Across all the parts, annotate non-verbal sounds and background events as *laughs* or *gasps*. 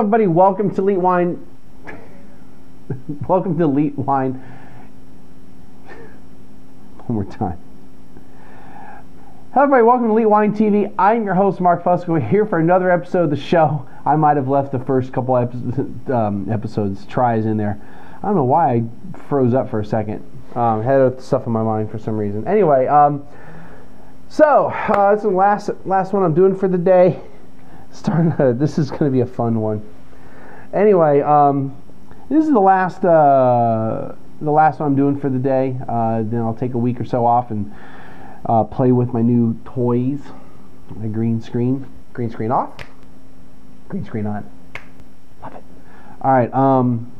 Hello, everybody. Welcome to Leet Wine. *laughs* Welcome to Leet Wine. *laughs* One more time. Hello, everybody. Welcome to Leet Wine TV. I'm your host, Mark Fusco. Here for another episode of the show. I might have left the first couple episodes, *laughs* um, episodes tries in there. I don't know why I froze up for a second. Um, had stuff in my mind for some reason. Anyway, um, so uh, the last last one I'm doing for the day. Starting, this is going to be a fun one. Anyway, um, this is the last uh, the last one I'm doing for the day. Uh, then I'll take a week or so off and uh, play with my new toys. My green screen, green screen off, green screen on. Love it. All right. Um,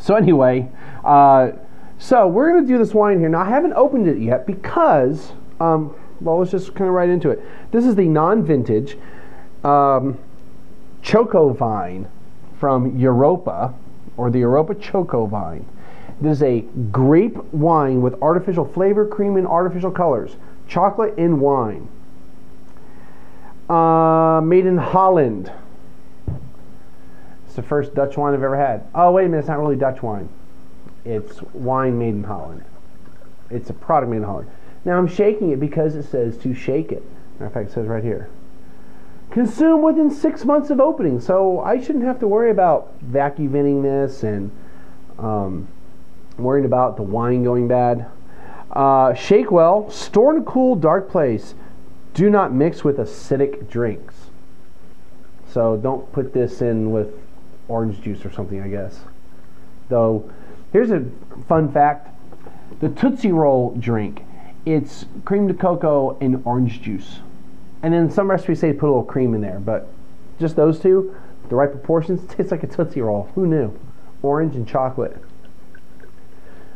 so anyway, uh, so we're going to do this wine here. Now I haven't opened it yet because, um, well, let's just kind of right into it. This is the non-vintage um, Choco Vine from Europa, or the Europa Choco Vine. This is a grape wine with artificial flavor, cream, and artificial colors. Chocolate in wine. Uh, made in Holland. It's the first Dutch wine I've ever had. Oh, wait a minute, it's not really Dutch wine. It's wine made in Holland. It's a product made in Holland. Now I'm shaking it because it says to shake it. Matter of fact, it says right here. Consume within six months of opening. So I shouldn't have to worry about vacuuming this and um, worrying about the wine going bad. Uh, shake well. Store in a cool, dark place. Do not mix with acidic drinks. So don't put this in with orange juice or something, I guess. Though, here's a fun fact the Tootsie Roll drink, it's cream de cocoa and orange juice. And then some recipes say put a little cream in there, but just those two, the right proportions, *laughs* tastes like a Tootsie Roll. Who knew? Orange and chocolate.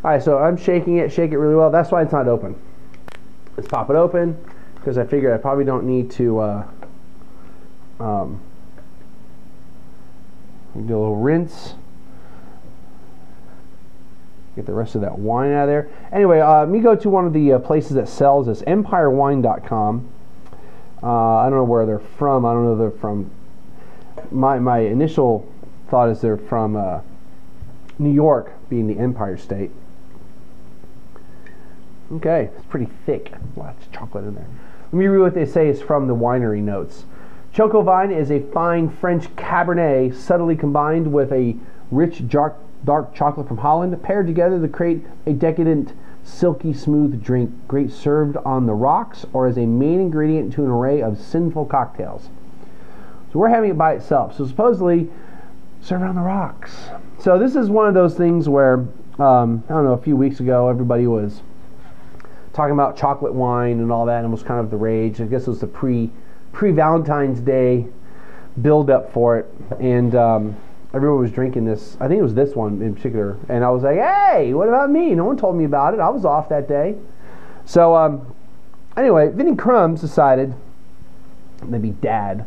All right, so I'm shaking it, shake it really well. That's why it's not open. Let's pop it open because I figure I probably don't need to uh, um, do a little rinse. Get the rest of that wine out of there. Anyway, uh, me go to one of the uh, places that sells this, EmpireWine.com. Uh, I don't know where they're from. I don't know they're from. My my initial thought is they're from uh, New York, being the Empire State. Okay, it's pretty thick. Lots of chocolate in there. Let me read what they say is from the winery notes. Choco Vine is a fine French Cabernet subtly combined with a rich dark, dark chocolate from Holland, paired together to create a decadent, silky smooth drink, great served on the rocks or as a main ingredient to an array of sinful cocktails. So we're having it by itself. So supposedly, serve it on the rocks. So this is one of those things where um, I don't know. A few weeks ago, everybody was talking about chocolate wine and all that, and it was kind of the rage. I guess it was the pre pre Valentine's Day build up for it, and um, everyone was drinking this. I think it was this one in particular, and I was like, "Hey, what about me? No one told me about it. I was off that day." So um, anyway, Vinny Crumbs decided, maybe Dad,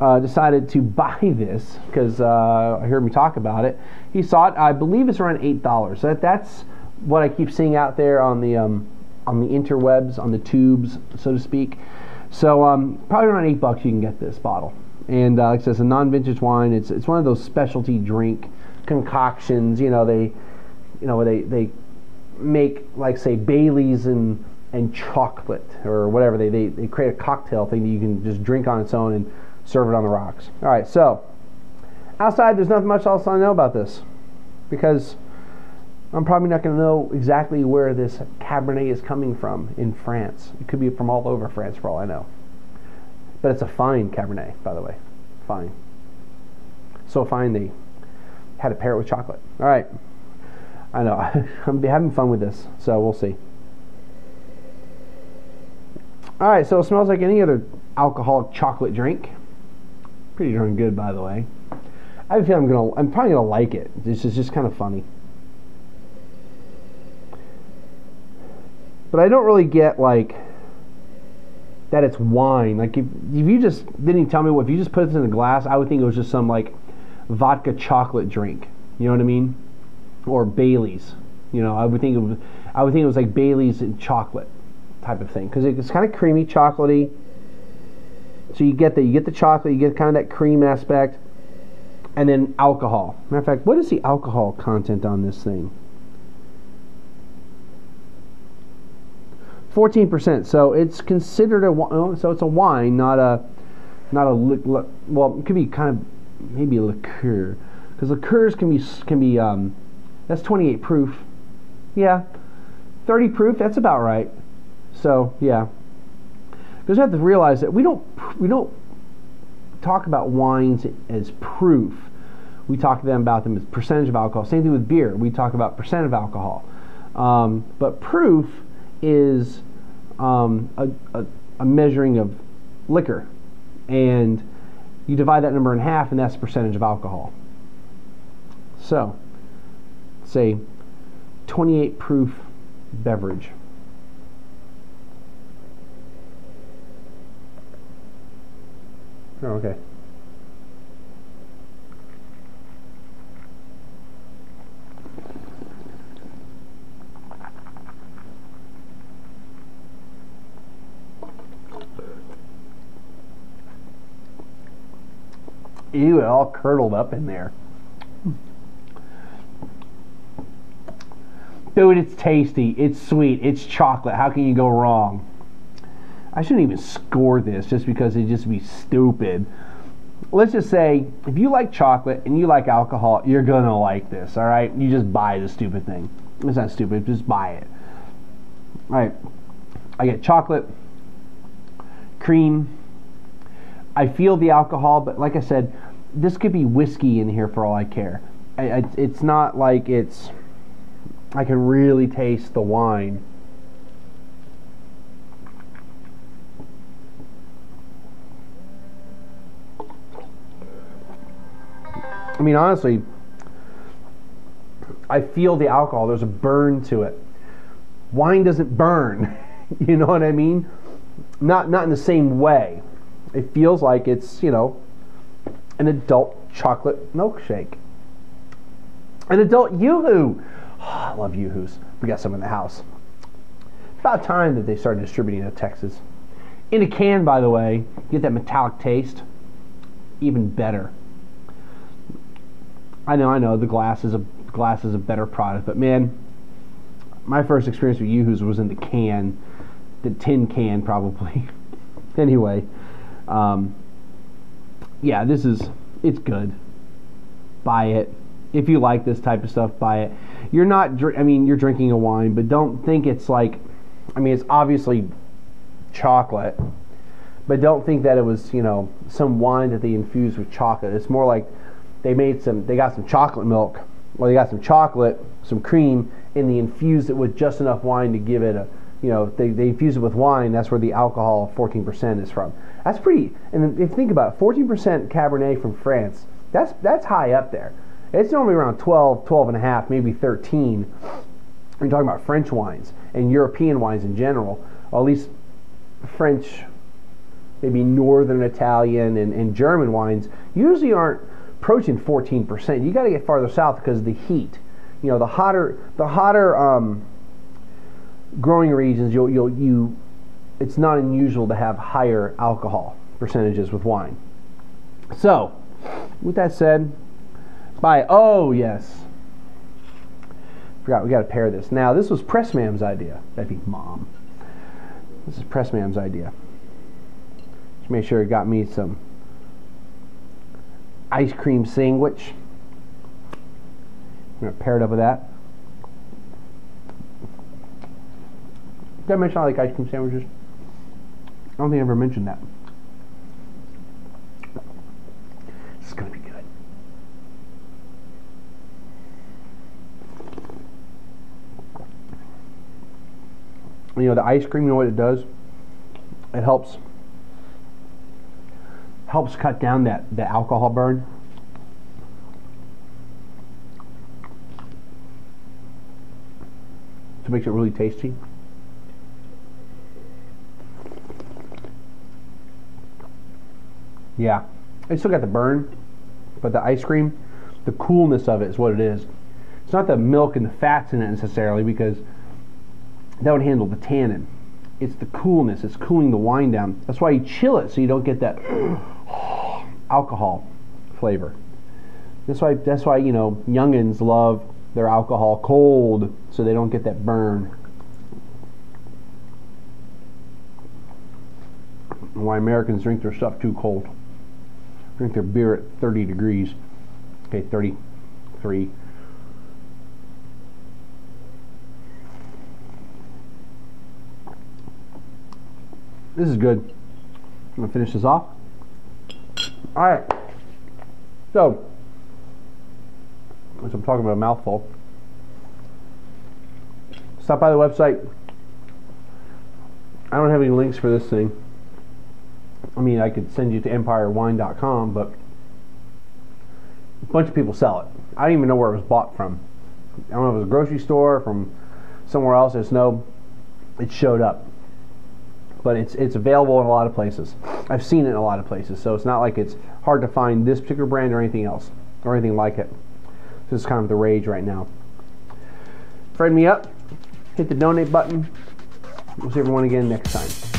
uh, decided to *laughs* buy this because uh, I heard me talk about it. He saw it. I believe it's around eight dollars. So that, that's what I keep seeing out there on the um, on the interwebs, on the tubes, so to speak. So um, probably around eight bucks you can get this bottle. And uh, like I said, it's a non-vintage wine. It's it's one of those specialty drink concoctions. You know they, you know they they make like say Bailey's and and chocolate or whatever. They, they they create a cocktail thing that you can just drink on its own and serve it on the rocks. All right, so outside there's nothing much else I know about this because I'm probably not going to know exactly where this Cabernet is coming from in France. It could be from all over France for all I know. But it's a fine Cabernet, by the way. Fine. So fine they had to pair it with chocolate. All right. I know. *laughs* I'm having fun with this, so we'll see. All right, so it smells like any other alcoholic chocolate drink. Pretty darn good, by the way. I feel I'm gonna. I'm probably gonna like it. This is just kind of funny. But I don't really get like that it's wine. Like if, if you just didn't tell me what if you just put this in a glass, I would think it was just some like vodka chocolate drink. You know what I mean? Or Bailey's. You know, I would think it was, I would think it was like Bailey's and chocolate type of thing because it's kind of creamy, chocolatey. So you get that you get the chocolate, you get kind of that cream aspect, and then alcohol. Matter of fact, what is the alcohol content on this thing? 14%. So it's considered a oh, so it's a wine, not a not a well, it could be kind of maybe a liqueur because liqueurs can be can be um, that's 28 proof. Yeah, 30 proof. That's about right. So yeah, because you have to realize that we don't we don't talk about wines as proof. We talk to them about them as percentage of alcohol. Same thing with beer. We talk about percent of alcohol. Um, but proof is um, a, a, a, measuring of liquor, and you divide that number in half, and that's the percentage of alcohol. So, say 28 proof beverage. Oh, okay. Ew, it all curdled up in there. Dude, it's tasty. It's sweet. It's chocolate. How can you go wrong? I shouldn't even score this just because it'd just be stupid. Let's just say if you like chocolate and you like alcohol, you're gonna like this, all right? You just buy the stupid thing. It's not stupid, just buy it. All right. I get chocolate, cream, I feel the alcohol, but like I said, this could be whiskey in here for all I care. I, I, it's not like it's. I can really taste the wine. I mean, honestly, I feel the alcohol. There's a burn to it. Wine doesn't burn. *laughs* you know what I mean? Not not in the same way. It feels like it's, you know, an adult chocolate milkshake. An adult Yoo-Hoo. Oh, *sighs* I love Yoo-Hoos. We got some in the house. About time that they started distributing it in Texas. In a can, by the way, get that metallic taste. Even better. I know, I know, the glass is a glass is a better product, but man, my first experience with Yoo-Hoos was in the can, the tin can probably. *laughs* anyway, um, yeah, this is it's good. Buy it if you like this type of stuff. Buy it. You're not. I mean, you're drinking a wine, but don't think it's like. I mean, it's obviously chocolate, but don't think that it was you know some wine that they infused with chocolate. It's more like they made some. They got some chocolate milk, or they got some chocolate, some cream, and they infused it with just enough wine to give it a. You know, they, they infuse it with wine. That's where the alcohol, 14%, is from. That's pretty. And if you think about it, 14% Cabernet from France, that's that's high up there. It's normally around 12, 12 and a half, maybe 13. You're talking about French wines and European wines in general, at least French, maybe Northern Italian and, and German wines usually aren't approaching 14%. You got to get farther south because of the heat. You know, the hotter, the hotter um, growing regions, you'll, you'll, you it's not unusual to have higher alcohol percentages with wine. So, with that said, by Oh yes, forgot we got to pair this. Now this was Pressman's idea. That'd be mom. This is Pressman's idea. Just make sure it got me some ice cream sandwich. I'm gonna pair it up with that. Did I mention I like ice cream sandwiches? I don't think I ever mentioned that. This is gonna be good. You know the ice cream. You know what it does? It helps helps cut down that the alcohol burn. It makes it really tasty. Yeah, I still got the burn, but the ice cream, the coolness of it is what it is. It's not the milk and the fats in it necessarily because that would handle the tannin. It's the coolness. It's cooling the wine down. That's why you chill it so you don't get that *gasps* alcohol flavor. That's why that's why you know youngins love their alcohol cold so they don't get that burn. Why Americans drink their stuff too cold drink their beer at 30 degrees. Okay, 33. This is good. I'm gonna finish this off. All right. So, I'm talking about a mouthful, stop by the website. I don't have any links for this thing. I mean, I could send you to empirewine.com, but a bunch of people sell it. I don't even know where it was bought from. I don't know if it was a grocery store from somewhere else. There's no. It showed up, but it's it's available in a lot of places. I've seen it in a lot of places, so it's not like it's hard to find this particular brand or anything else or anything like it. This is kind of the rage right now. Friend me up, hit the donate button. We'll see everyone again next time.